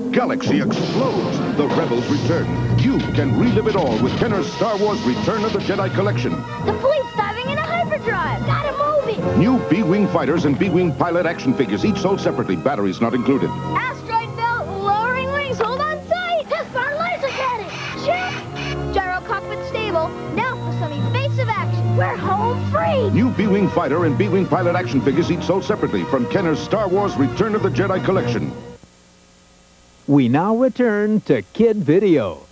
The galaxy explodes. The rebels return. You can relive it all with Kenner's Star Wars Return of the Jedi Collection. The fleet's diving in a hyperdrive. Gotta move it. New B-Wing fighters and B-Wing pilot action figures, each sold separately, batteries not included. Asteroid belt, lowering wings, hold on tight. Death Star laser cannon. Check. Gyro cockpit stable. Now for some evasive action. We're home free. New B-Wing fighter and B-Wing pilot action figures, each sold separately from Kenner's Star Wars Return of the Jedi Collection. We now return to Kid Video.